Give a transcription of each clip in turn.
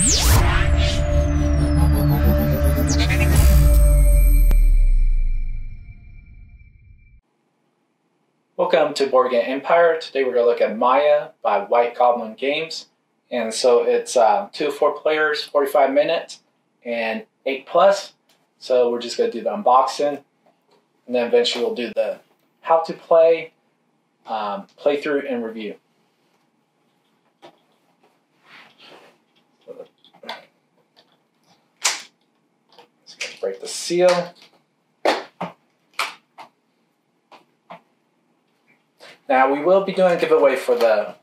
Welcome to Board Game Empire. Today we're going to look at Maya by White Goblin Games. And so it's uh, two four players, 45 minutes, and eight plus. So we're just going to do the unboxing. And then eventually we'll do the how to play, um, playthrough, and review. Let's break the seal. Now we will be doing a giveaway for the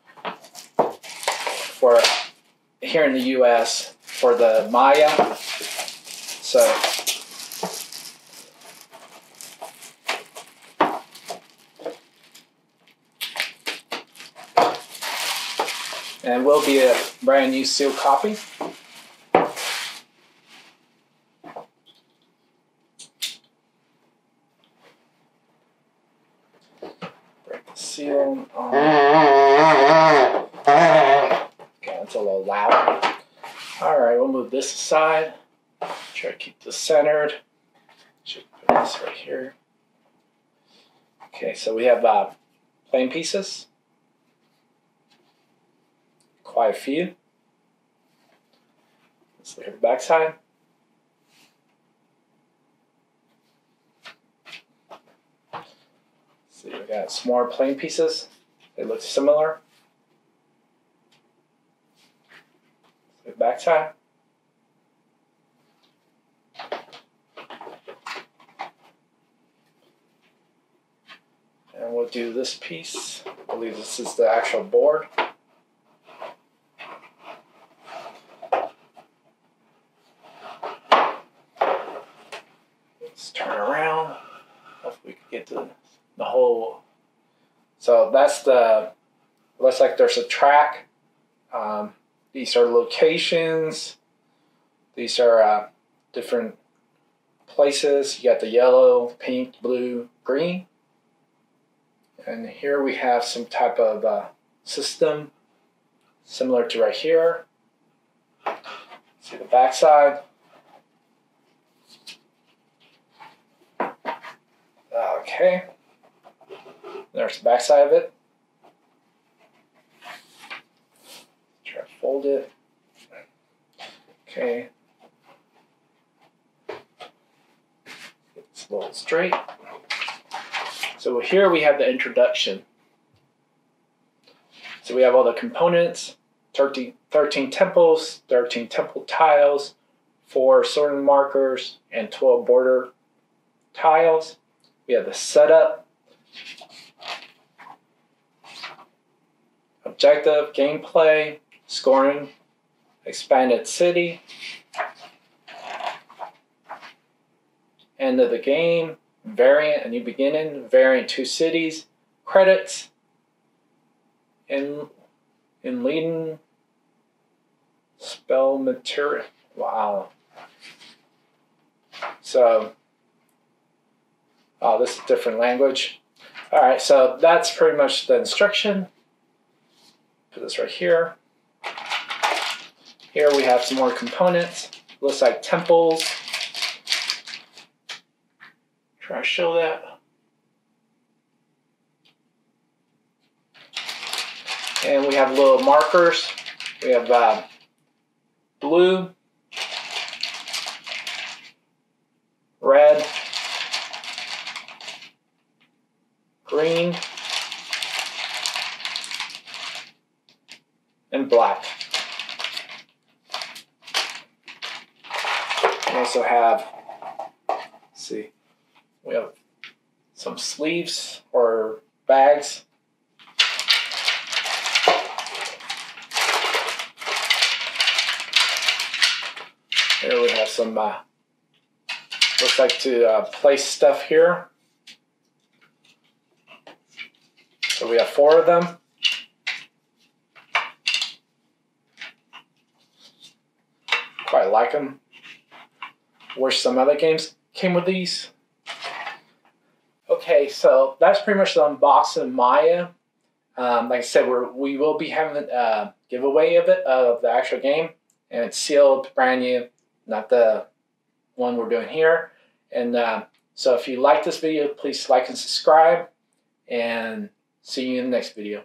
for here in the U.S. for the Maya. So. And will be a brand new sealed copy. Seal. Um, okay, that's a little loud. All right, we'll move this aside. Try to keep this centered. Should put this right here. Okay, so we have uh, plain pieces. Quite a few. Let's look at the back side. See, we got uh, some more plain pieces. They look similar. Back side. And we'll do this piece. I believe this is the actual board. Let's turn around. Hopefully we can get to the whole. So that's the. Looks like there's a track. Um, these are locations. These are uh, different places. You got the yellow, pink, blue, green. And here we have some type of uh, system similar to right here. See the backside. Okay. There's the back side of it. Try to fold it. Okay. It's a little straight. So here we have the introduction. So we have all the components, 13, 13 temples, 13 temple tiles, 4 sorting markers, and 12 border tiles. We have the setup, objective, gameplay, scoring, expanded city, end of the game, variant, a new beginning, variant two cities, credits, in in leading spell material. Wow. So, oh, this is different language. All right, so that's pretty much the instruction. This right here. Here we have some more components. Looks like temples. Try to show that. And we have little markers. We have uh, blue, red, green, and black. We also have, see, we have some sleeves or bags. Here we have some, uh, looks like to uh, place stuff here. So we have four of them. quite like them. Wish some other games came with these. Okay, so that's pretty much the unboxing Maya. Um, like I said, we're, we will be having a giveaway of it, of the actual game. and it's sealed, brand new, not the one we're doing here. And uh, so if you like this video, please like and subscribe, and see you in the next video.